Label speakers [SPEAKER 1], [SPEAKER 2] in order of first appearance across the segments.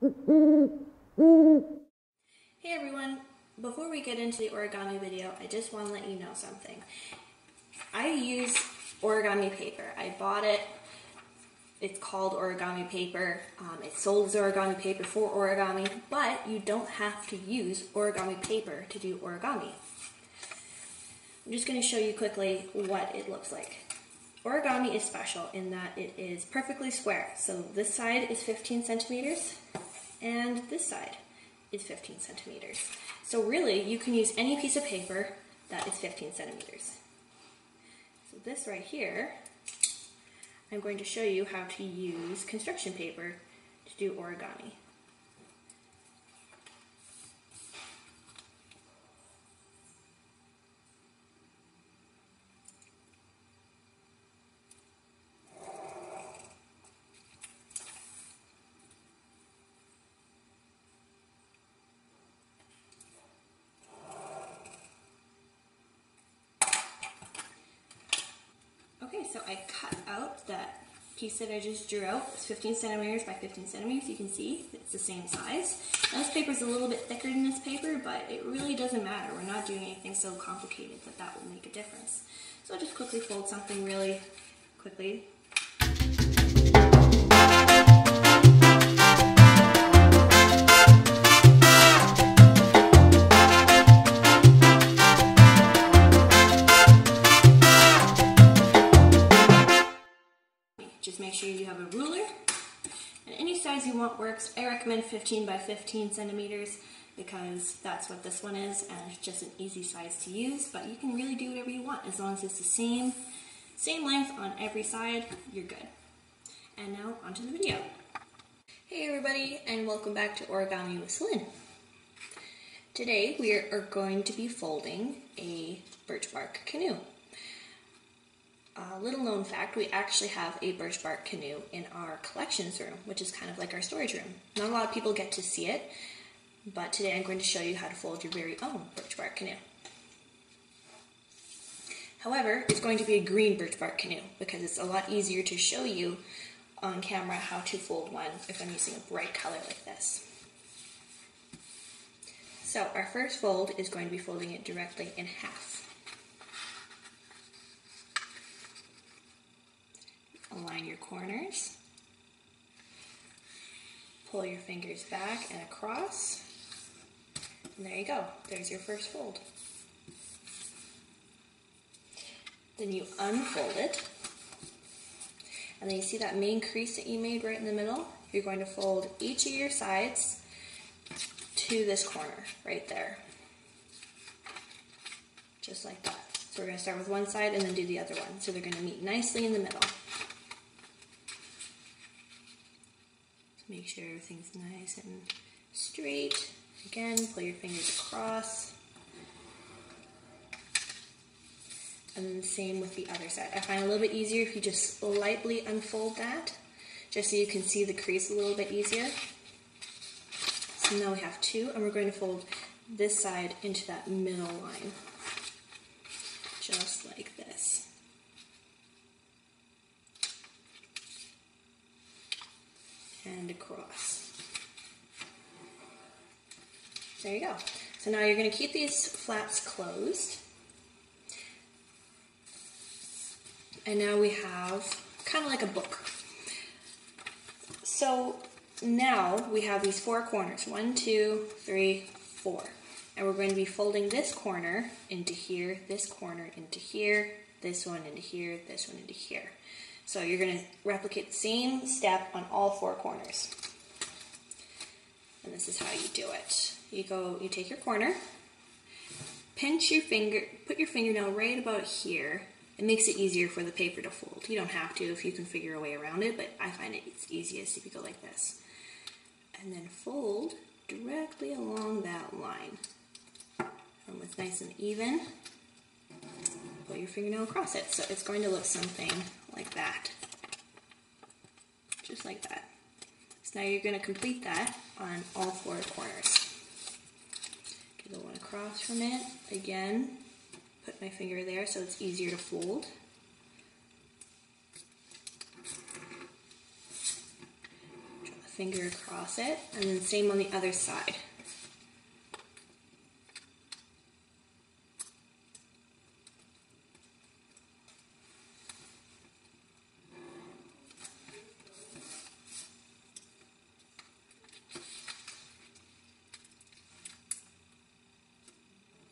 [SPEAKER 1] Hey everyone, before we get into the origami video, I just want to let you know something. I use origami paper. I bought it, it's called origami paper. Um, it's sold as origami paper for origami, but you don't have to use origami paper to do origami. I'm just going to show you quickly what it looks like. Origami is special in that it is perfectly square. So this side is 15 centimeters and this side is 15 centimeters. So really, you can use any piece of paper that is 15 centimeters. So this right here, I'm going to show you how to use construction paper to do origami. So I cut out that piece that I just drew out. It's 15 centimeters by 15 centimeters. You can see it's the same size. Now this paper is a little bit thicker than this paper, but it really doesn't matter. We're not doing anything so complicated that that will make a difference. So I'll just quickly fold something really quickly make sure you have a ruler. And any size you want works. I recommend 15 by 15 centimeters because that's what this one is and it's just an easy size to use, but you can really do whatever you want as long as it's the same, same length on every side, you're good. And now onto the video. Hey everybody and welcome back to Origami with Celine. Today we are going to be folding a birch bark canoe. A little known fact, we actually have a birch bark canoe in our collections room, which is kind of like our storage room. Not a lot of people get to see it, but today I'm going to show you how to fold your very own birch bark canoe. However, it's going to be a green birch bark canoe because it's a lot easier to show you on camera how to fold one if I'm using a bright color like this. So our first fold is going to be folding it directly in half. Align your corners. Pull your fingers back and across. And there you go. There's your first fold. Then you unfold it. And then you see that main crease that you made right in the middle? You're going to fold each of your sides to this corner right there. Just like that. So we're going to start with one side and then do the other one. So they're going to meet nicely in the middle. Make sure everything's nice and straight. Again, pull your fingers across. And same with the other side. I find it a little bit easier if you just lightly unfold that, just so you can see the crease a little bit easier. So now we have two, and we're going to fold this side into that middle line, just like this. And across. There you go. So now you're going to keep these flaps closed. And now we have kind of like a book. So now we have these four corners. One, two, three, four. And we're going to be folding this corner into here, this corner into here, this one into here, this one into here. So you're going to replicate the same step on all four corners. And this is how you do it. You go, you take your corner, pinch your finger, put your fingernail right about here. It makes it easier for the paper to fold. You don't have to if you can figure a way around it, but I find it's easiest if you go like this. And then fold directly along that line. And it's nice and even, put your fingernail across it. So it's going to look something like that. Just like that. So now you're going to complete that on all four corners. Get the one across from it. Again, put my finger there so it's easier to fold. Draw the finger across it, and then same on the other side.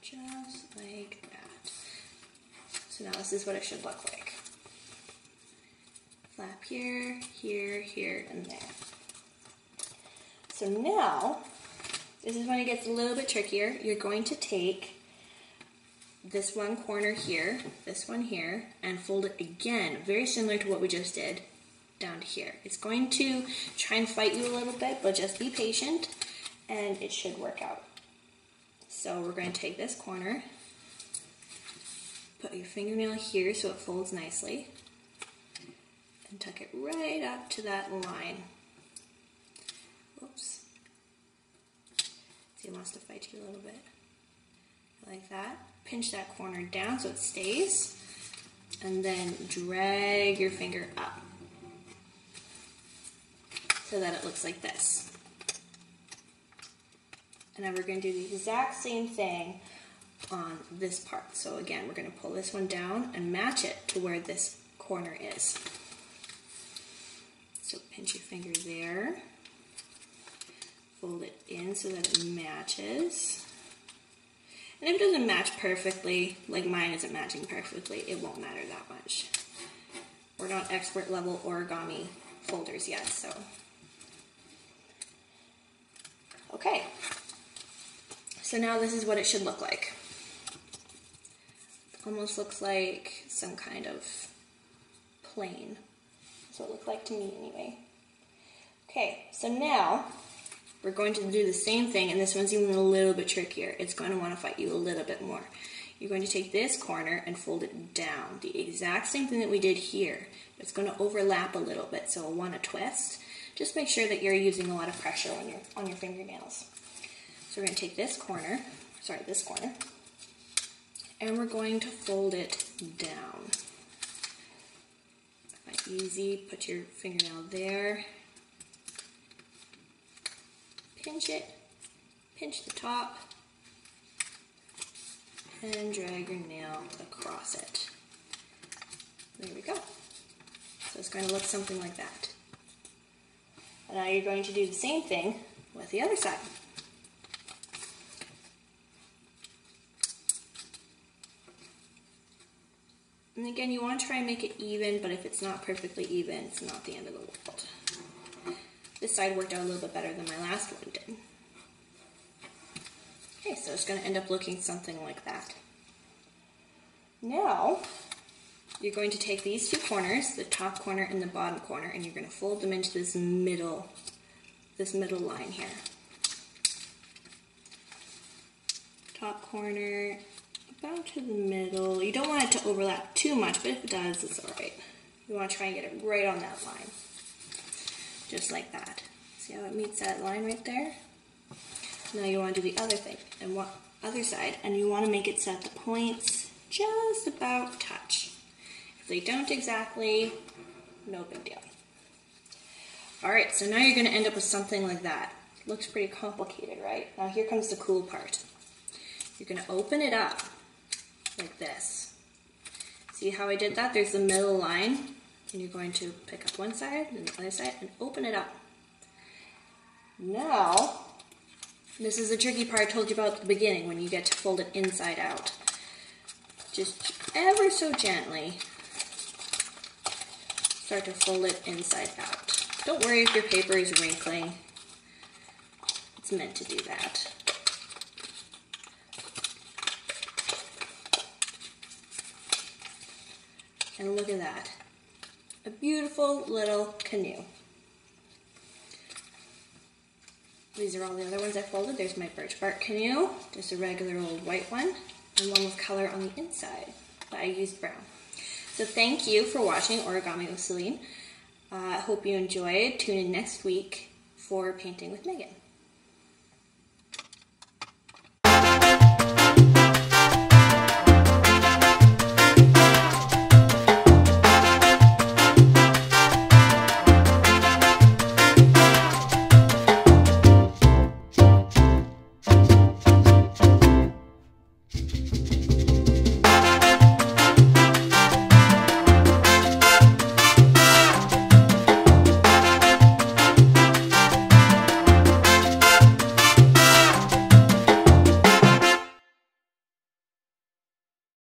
[SPEAKER 1] Just like that. So now this is what it should look like. Flap here, here, here, and there. So now, this is when it gets a little bit trickier. You're going to take this one corner here, this one here, and fold it again, very similar to what we just did, down to here. It's going to try and fight you a little bit, but just be patient, and it should work out. So we're going to take this corner, put your fingernail here so it folds nicely, and tuck it right up to that line. Whoops. See, it wants to fight you a little bit. Like that. Pinch that corner down so it stays, and then drag your finger up so that it looks like this. And then we're going to do the exact same thing on this part. So again, we're going to pull this one down and match it to where this corner is. So pinch your finger there, fold it in so that it matches. And if it doesn't match perfectly, like mine isn't matching perfectly, it won't matter that much. We're not expert level origami folders yet, so. Okay, so now this is what it should look like. Almost looks like some kind of plane. So it looked like to me anyway. Okay, so now we're going to do the same thing, and this one's even a little bit trickier. It's going to want to fight you a little bit more. You're going to take this corner and fold it down. The exact same thing that we did here. It's going to overlap a little bit, so it'll want to twist. Just make sure that you're using a lot of pressure on your, on your fingernails. So we're going to take this corner, sorry, this corner, and we're going to fold it down. Easy, put your fingernail there, pinch it, pinch the top, and drag your nail across it. There we go. So it's going to look something like that. And now you're going to do the same thing with the other side. And again, you want to try and make it even, but if it's not perfectly even, it's not the end of the world. This side worked out a little bit better than my last one did. Okay, so it's going to end up looking something like that. Now, you're going to take these two corners, the top corner and the bottom corner, and you're going to fold them into this middle, this middle line here. Top corner about to the middle. You don't want it to overlap too much, but if it does, it's all right. You want to try and get it right on that line. Just like that. See how it meets that line right there? Now you want to do the other thing, and what other side, and you want to make it so that the points just about touch. If they don't exactly, no big deal. All right, so now you're going to end up with something like that. Looks pretty complicated, right? Now here comes the cool part. You're going to open it up like this. See how I did that? There's the middle line, and you're going to pick up one side and the other side and open it up. Now, this is the tricky part I told you about at the beginning when you get to fold it inside out. Just ever so gently start to fold it inside out. Don't worry if your paper is wrinkling. It's meant to do that. And look at that. A beautiful little canoe. These are all the other ones I folded. There's my birch bark canoe, just a regular old white one, and one with color on the inside, but I used brown. So thank you for watching Origami with Celine. Uh, I uh, hope you enjoyed. Tune in next week for Painting with Megan.